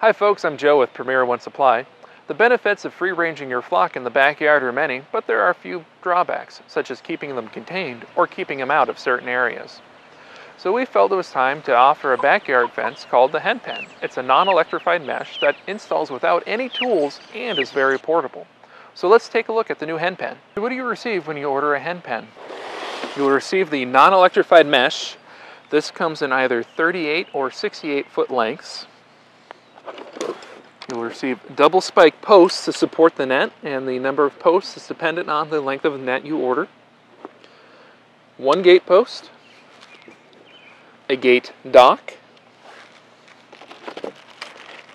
Hi folks, I'm Joe with Premier One Supply. The benefits of free-ranging your flock in the backyard are many, but there are a few drawbacks, such as keeping them contained or keeping them out of certain areas. So we felt it was time to offer a backyard fence called the Hen Pen. It's a non-electrified mesh that installs without any tools and is very portable. So let's take a look at the new Hen Pen. What do you receive when you order a Hen Pen? You will receive the non-electrified mesh. This comes in either 38 or 68 foot lengths. You'll receive double spike posts to support the net, and the number of posts is dependent on the length of the net you order. One gate post, a gate dock,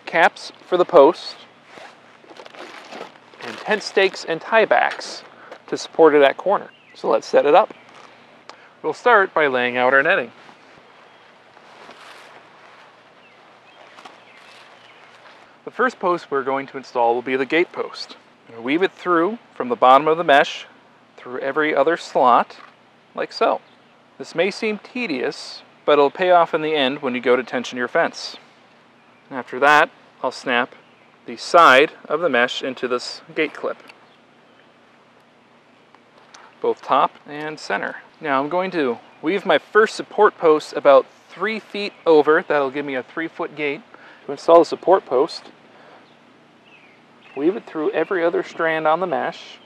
caps for the post, and tent stakes and tiebacks to support it at corner. So let's set it up. We'll start by laying out our netting. First post we're going to install will be the gate post. Weave it through from the bottom of the mesh through every other slot, like so. This may seem tedious, but it'll pay off in the end when you go to tension your fence. After that, I'll snap the side of the mesh into this gate clip. Both top and center. Now I'm going to weave my first support post about three feet over. That'll give me a three foot gate. To install the support post, weave it through every other strand on the mesh,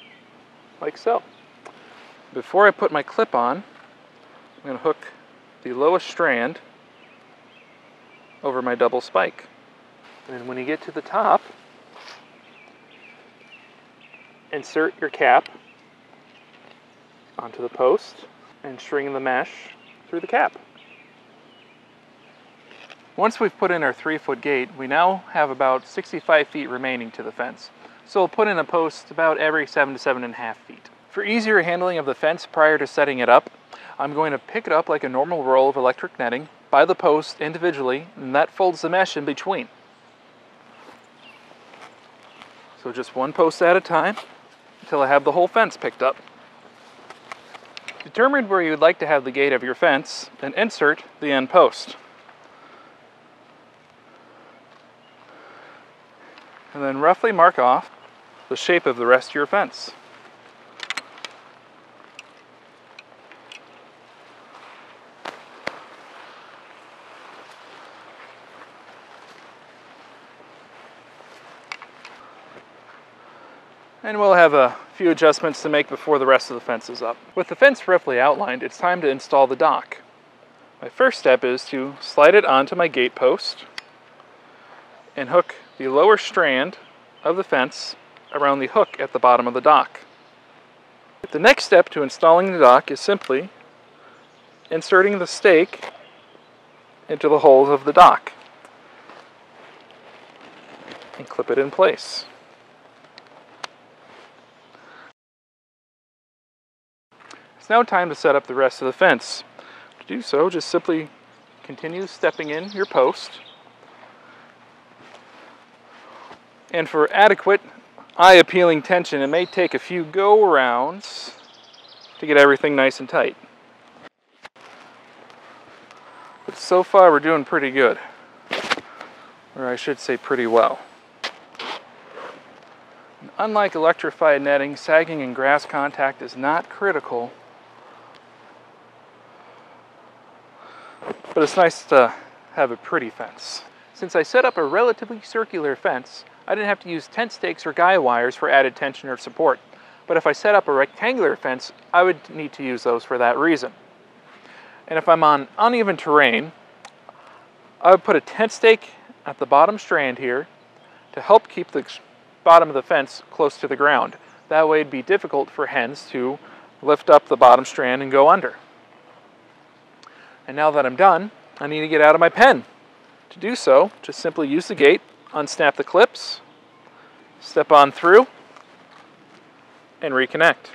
like so. Before I put my clip on, I'm going to hook the lowest strand over my double spike. And when you get to the top, insert your cap onto the post and string the mesh through the cap. Once we've put in our three foot gate, we now have about 65 feet remaining to the fence. So we'll put in a post about every seven to seven and a half feet. For easier handling of the fence prior to setting it up, I'm going to pick it up like a normal roll of electric netting by the post individually, and that folds the mesh in between. So just one post at a time until I have the whole fence picked up. Determine where you would like to have the gate of your fence, and insert the end post. And then roughly mark off the shape of the rest of your fence. And we'll have a few adjustments to make before the rest of the fence is up. With the fence roughly outlined, it's time to install the dock. My first step is to slide it onto my gate post and hook the lower strand of the fence around the hook at the bottom of the dock. The next step to installing the dock is simply inserting the stake into the holes of the dock and clip it in place. It's now time to set up the rest of the fence. To do so, just simply continue stepping in your post. And for adequate eye-appealing tension, it may take a few go-arounds to get everything nice and tight. But so far we're doing pretty good. Or I should say pretty well. Unlike electrified netting, sagging and grass contact is not critical but it's nice to have a pretty fence. Since I set up a relatively circular fence, I didn't have to use tent stakes or guy wires for added tension or support. But if I set up a rectangular fence, I would need to use those for that reason. And if I'm on uneven terrain, I would put a tent stake at the bottom strand here to help keep the bottom of the fence close to the ground. That way it'd be difficult for hens to lift up the bottom strand and go under. And now that I'm done, I need to get out of my pen. To do so, just simply use the gate, unsnap the clips, step on through, and reconnect.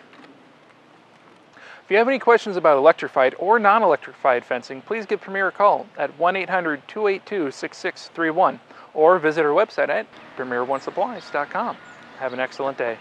If you have any questions about electrified or non-electrified fencing, please give Premier a call at 1-800-282-6631 or visit our website at premieronesupplies.com. Have an excellent day.